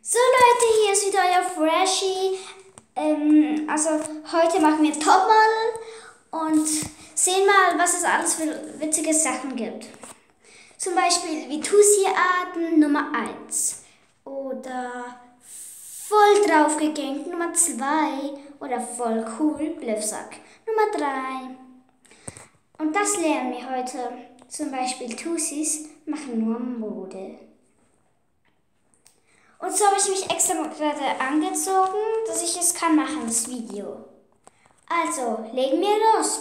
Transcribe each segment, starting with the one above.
So Leute, hier ist wieder euer Freshie. Ähm, also heute machen wir Topmodel und sehen mal, was es alles für witzige Sachen gibt. Zum Beispiel wie Tussi-Arten Nummer 1 oder voll draufgegängt Nummer 2 oder voll cool Bluffsack Nummer 3. Und das lernen wir heute. Zum Beispiel Tussis machen nur Mode. Und so habe ich mich extra gerade angezogen, dass ich es kann machen, das Video. Also, legen wir los.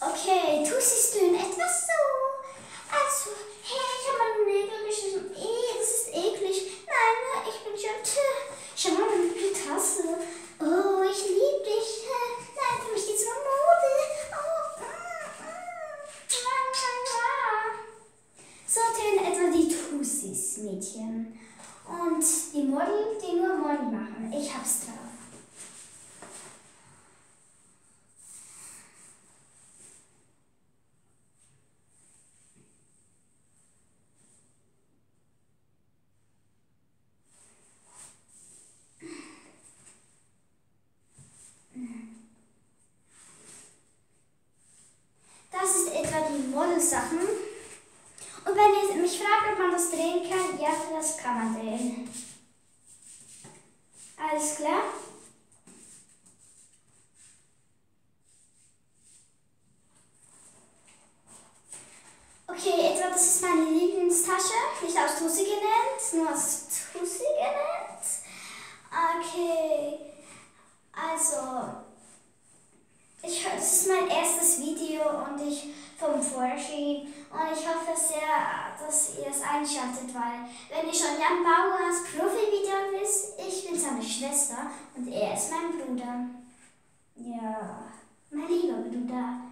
Okay, Tussis tun etwas so. Also, hey, ich habe meine Nägel geschnitten. Eh, das ist eklig. Nein, ich bin schon. Schau mal, Tasse. Oh, ich liebe dich. Nein, für mich geht's um Mode. Oh, mm, mm. So tönen etwa die Tussis, Mädchen. Und die Model, die nur Mode machen. Ich hab's drauf. Das ist etwa Modelsachen. Und wenn ihr mich fragt, ob man das drehen kann, ja, das kann man drehen. Alles klar? Okay, etwa das ist meine Lieblingstasche. Nicht aus Tussi genannt, nur aus Tussi genannt. Okay, also ich, das ist mein erstes Video und ich vom Freshie und ich hoffe sehr, dass ihr es einschaltet, weil wenn ihr schon Jan Bauers Profi-Video wisst, ich bin seine Schwester und er ist mein Bruder. Ja, mein lieber Bruder.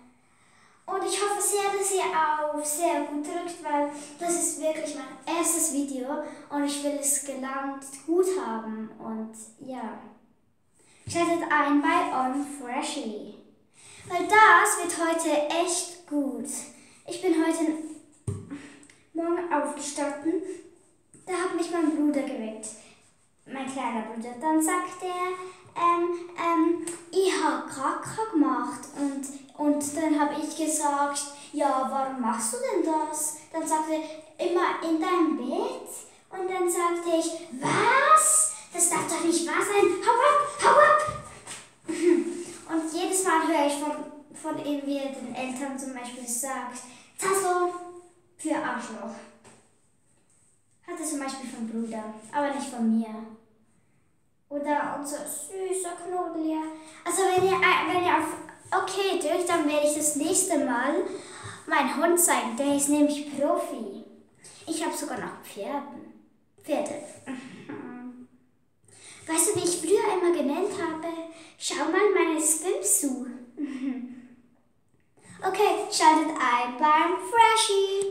Und ich hoffe sehr, dass ihr auf sehr gut drückt, weil das ist wirklich mein erstes Video und ich will es gelernt gut haben und ja. Schaltet ein bei On Freshie. Weil das wird heute echt gut. Ich bin heute aufgestanden. Da hat mich mein Bruder geweckt. Mein kleiner Bruder. Dann sagt er, ähm, ähm, ich habe Kaka gemacht. Und, und dann habe ich gesagt, ja, warum machst du denn das? Dann sagte er, immer in deinem Bett. Und dann sagte ich, was? Das darf doch nicht wahr sein. Hau ab, hau ab! Und jedes Mal höre ich von, von irgendwie den Eltern zum Beispiel sagt, Tasso für Arschloch. Hatte zum Beispiel vom Bruder, aber nicht von mir. Oder unser süßer Knuddelier. Also wenn ihr, wenn ihr auf OK drückt, dann werde ich das nächste Mal meinen Hund zeigen. Der ist nämlich Profi. Ich habe sogar noch Pferden. Pferde. Weißt du, wie ich früher immer genannt habe? Schau mal meine Swimsuit. okay, schaltet ein beim Freshie.